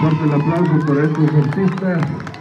Fuerte el aplauso para estos artistas.